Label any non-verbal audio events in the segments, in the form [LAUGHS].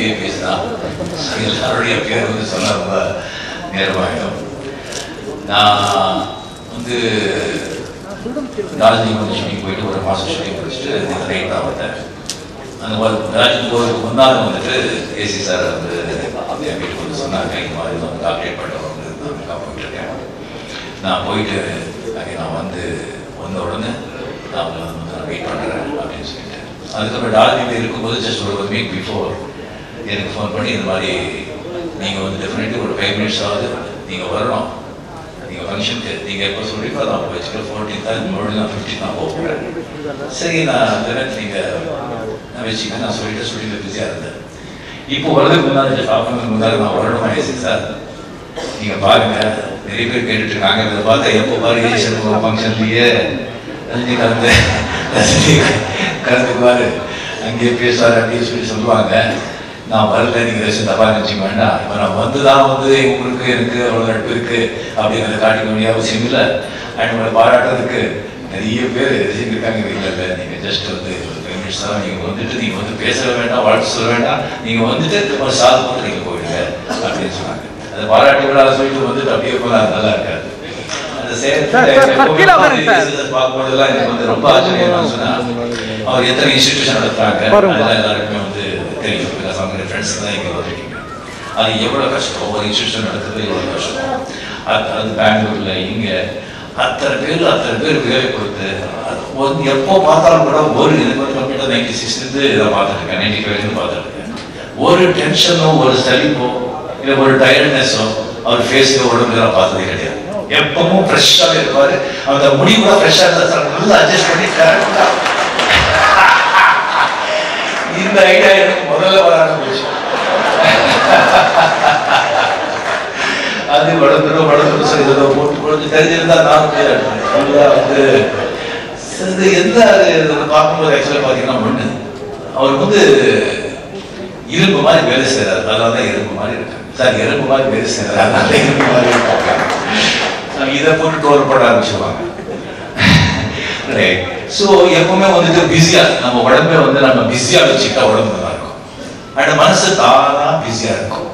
பண்டிகையை பேசினான் எல்லாருடைய பேர் வந்து சொன்ன ரொம்ப நேர்வாயிடும் நான் வந்து டார்ஜிலிங் வந்து ஷூட்டிங் போயிட்டு ஒரு மாதம் ஷூட்டிங் முடிச்சுட்டு நைட்டாக வந்தேன் அந்த மாதிரி டார்ஜிலிங் போகிறதுக்கு முன்னால் வந்துட்டு ஏசி சார் வந்து என் வீட்டுக்கு வந்து சொன்னாங்க இந்த மாதிரி வந்து கால்குலேட் பண்ணுறோம் நான் போயிட்டுருக்கேன் நான் போயிட்டு அங்கே நான் வந்து வந்த உடனே நான் வந்து வெயிட் பண்ணுறேன் அப்படின்னு சொல்லிட்டு அதுக்கப்புறம் டார்ஜிலிங்கில் இருக்கும்போது ஜஸ்ட் ஒரு வீக் பிஃபோர் எனக்கு ஃபோன் பண்ணி இந்த மாதிரி நீங்கள் வந்து டெஃபினெட்லி ஒரு ஃபைவ் மினிட்ஸ் ஆகுது. நீங்கள் வரணும். நீங்கள் ஃபங்க்ஷனுக்கு நீங்கள் எப்போ சொல்கிறீங்களோ அதை அவங்க வச்சுக்க ஃபோர்டீன் தான் மறுபடியும் நான் ஃபிஃப்டீன் தான் போகிறேன் சரி நான் அந்த நீங்கள் நான் வச்சுக்கேன் நான் சொல்லிட்டு சொல்லிட்டு பிஸியாக இருந்தேன். இப்போ வரதுக்கு முன்னாடி பார்க்கணும் முன்னாடி நான் வரணும் ஆயிடுச்சு சார் நீங்கள் பாருங்கள் நிறைய பேர் கேட்டுட்டு இருக்காங்க. இதை பார்த்தா எப்போ பாரு ஈஸ்வரன் ஒரு ஃபங்க்ஷன்லேயே ரஜினிகாந்த் ரஜினி பாரு. அங்கேயே பேசுவார் அப்படின்னு சொல்லி சொல்லுவாங்க. நான் வரல நீங்க ரசித்து தப்பா நினைச்சுக்க வேண்டாம். இப்போ நான் வந்து தான் வந்து உங்களுக்கு இருக்கு அவ்வளோ நட்பு இருக்கு அப்படிங்கிறத காட்டிக்க வேண்டிய அவசியம் இல்லை. அண்ட் உங்களை பாராட்டுறதுக்கு நிறைய பேர் ரசிச்சிருக்காங்க இல்லை இல்லை நீங்க ஜஸ்ட் வந்து ஒரு ஃபைவ் மினிட்ஸ் தான் நீங்க வந்துட்டு நீங்க வந்து பேச வேண்டாம் வாழ்த்து சொல்ல வேண்டாம். நீங்க வந்துட்டு ஒரு சாது போட்டு நீங்க போயிடுங்க அப்படின்னு சொன்னாங்க. அந்த பாராட்டு விழா சொல்லிட்டு வந்துட்டு அப்படியே போனா அது நல்லா இருக்காது. பார்க்கும்போதெல்லாம் எனக்கு வந்து ரொம்ப ஆச்சரியமா சொன்னா அவர் எத்தனை இன்ஸ்டிடியூஷன் நடத்துறாங்க? எல்லாருக்குமே வந்து தெரியும் பிகாஸ் அவங்க ஃப்ரெண்ட்ஸ் தான் இங்கே வந்துருக்கீங்க அது எவ்வளோ கஷ்டம் ஒவ்வொரு இன்ஸ்டியூஷன் நடத்துறது எவ்வளோ கஷ்டம் அது பெங்களூரில் இங்கே அத்தனை பேர் அத்தனை பேர் வேலை கொடுத்து அது எப்போ பார்த்தாலும் கூட ஒரு எனக்கு வந்து கம்ப்யூட்டர் நைன்டி சிக்ஸ்லேருந்து இதை பார்த்துருக்கேன் நைன்டி ஃபைவ்லேருந்து பார்த்துருக்கேன். ஒரு டென்ஷனோ ஒரு சலிப்போ இல்லை ஒரு டயர்ட்னஸோ அவர் ஃபேஸ்ல உடம்புல நான் பார்த்ததே கிடையாது. எப்பவும் ஃப்ரெஷ்ஷாகவே இருப்பார். அந்த முடிவு கூட ஃப்ரெஷ்ஷாக இருந்தால் நல்லா அட்ஜஸ்ட் பண்ணி கரெக்டாக இந்த ஐடியா எனக்கு முதல்ல வராது விஷயம் அது வளர்ந்துடும் வளர்ந்துடும் செய்ததோ போட்டு போட்டு தெரிஞ்சிருந்தா நான் வந்து இது எந்த அது இது பார்க்கும்போது ஆக்சுவலாக பார்த்தீங்கன்னா ஒன்று அவர் வந்து இரும்பு மாதிரி வேலை செய்கிறார் அதனால தான் இரும்பு மாதிரி இருக்கு. சார் எறும்பு மாதிரி வேலை செய்கிறார் அதனால இரும்பு மாதிரி இருக்காங்க. இதை போட்டு டோல் போட ஆரம்பிச்சுவாங்க. [LAUGHS] ரைட் ஸோ எப்பவுமே வந்துட்டு பிஸியா நம்ம உடம்பை வந்து நம்ம பிஸியா வச்சுக்கிட்டா உடம்பு நல்லா இருக்கும். அண்ட் மனசு தானா பிஸியா இருக்கும்.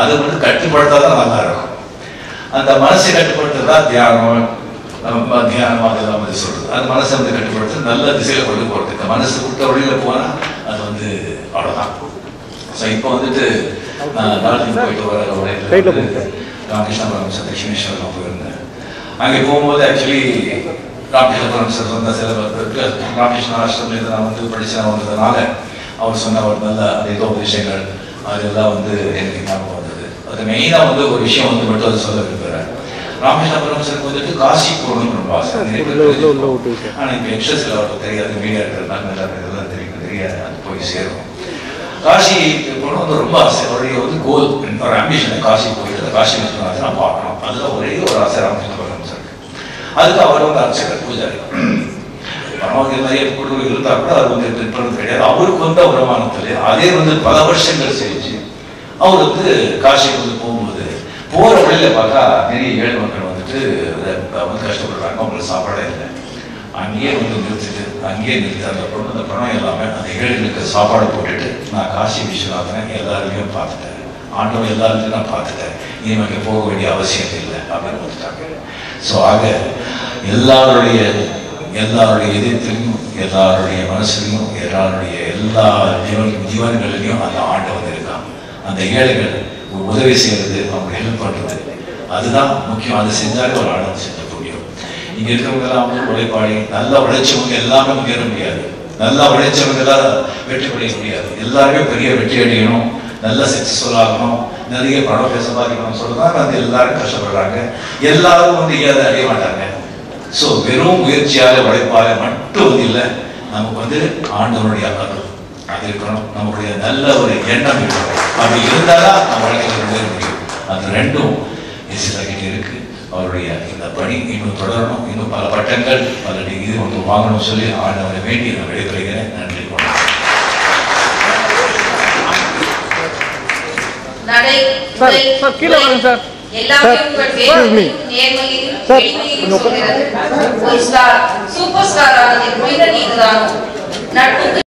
அது வந்து கட்டுப்படுத்தாதான் நல்லா இருக்கும். அந்த மனசை கட்டுப்படுத்துறதா தியானம். தியானம் அதெல்லாம் வந்து சொல்றது. அந்த மனசை வந்து கட்டுப்படுத்து நல்ல திசையில கொண்டு போறது. இந்த மனசு விட்ட வழியில போனா அது வந்து அவ்வளவுதான். ஸோ இப்போ வந்துட்டு நான் டார்ஜிலிங் போயிட்டு வர. ராமகிருஷ்ணபுரம் சார் தட்சிணேஸ்வரம் போயிருந்தேன் அங்கே போகும்போது ஆக்சுவலி ராமகிருஷ்ணபுரம் சார் சொன்ன சில ராமகிருஷ்ண ஆசிரமத்தில் நான் வந்து படிச்சு நான் வந்ததுனால அவர் சொன்ன ஒரு நல்ல ஏதோ விஷயங்கள் அதெல்லாம் வந்து எனக்கு ஞாபகம் வந்தது. அது மெயினாக வந்து ஒரு விஷயம் வந்து மட்டும் அதை சொல்ல விரும்புகிறேன் ராமகிருஷ்ணபுரம் சாருக்கு வந்துட்டு காசி போகணும்னு ரொம்ப ஆசை. ஆனால் இப்போ எக்ஸஸில் அவருக்கு தெரியாது மீடியா இருக்கிறதுனால இதெல்லாம் தெரியும் தெரியாது. அது போய் சேரும். காசி போகணும் வந்து ரொம்ப ஆசை. அவருடைய வந்து கோல் ஒரு ஆம்பிஷன் காசி போயிட்டு காசி விஸ்வநாதன் நான் பார்க்கணும். அதுதான் ஒரே ஒரு ஆசை சார் அதுக்கு அவரும் அர்ச்சகர் பூஜாரி. பரவாயில்ல நிறைய குழு இருந்தா கூட அவர் வந்து பின்பற்றது கிடையாது. அவருக்கு வந்த வருமானத்தில் அதே வந்து பல வருஷங்கள் செஞ்சு அவர் வந்து காசிக்கு வந்து போகும்போது போற வழியில பார்த்தா நிறைய ஏழை மக்கள் வந்துட்டு வந்து கஷ்டப்படுறாங்க. அவங்களுக்கு சாப்பாடே இல்லை. அங்கேயே வந்து நிறுத்திட்டு அங்கேயே நிறுத்தி அந்த பொண்ணு அந்த பணம் எல்லாமே அந்த ஏழைகளுக்கு சாப்பாடு போட்டுட்டு நான் காசி விஸ்வநாதனை எல்லாருமே பார்த்துட்டேன். ஆண்டவன் எல்லாருமே நான் பார்த்துட்டேன். இனிமே போக வேண்டிய அவசியம் இல்லை அப்படின்னு வந்துட்டாங்க. ஸோ ஆக எல்லாருடைய எல்லாருடைய இதயத்திலையும் எல்லாருடைய மனசுலையும் எல்லாருடைய எல்லா ஜீவன் ஜீவன்களிலையும் அந்த ஆண்டு இருக்கான் அந்த ஏழைகள் உதவி செய்யறது அவங்க ஹெல்ப் பண்றது. அதுதான் முக்கியம். அதை செஞ்சாலே ஒரு ஆண்டவன் செஞ்ச முடியும். இங்க இருக்கிறவங்க எல்லாம் வந்து உழைப்பாளி. நல்லா உழைச்சவங்க எல்லாமே முன்னேற முடியாது. நல்லா உழைச்சவங்க எல்லாம் வெற்றி அடைய முடியாது. எல்லாருமே பெரிய வெற்றி அடையணும். நல்ல சக்சஸ்ஃபுல் ஆகணும். நிறைய பணம் சம்பாதிக்கணும் சொல்றதாங்க அது எல்லாரும் கஷ்டப்படுறாங்க. எல்லாரும் வந்து இங்கே அதை அடைய மாட்டாங்க. ஸோ வெறும் முயற்சியால உழைப்பால மட்டும் வந்து இல்லை நமக்கு வந்து ஆண்டவனுடைய அருள் அது இருக்கணும். நம்முடைய நல்ல ஒரு எண்ணம் இருக்கணும். அப்படி இருந்தாதான் நம்ம வாழ்க்கையில் முன்னேற முடியும். அது ரெண்டும் எசிலாகிட்டு இருக்கு. அவருடைய இந்த பணி இன்னும் தொடரணும். இன்னும் பல பட்டங்கள் பல டிகிரி ஒன்று வாங்கணும் சொல்லி ஆண்டவரை வேண்டி நான் விடைபெறுகிறேன். நன்றி நடை கீழே sir. Sir, sir, super star நட்புக்கு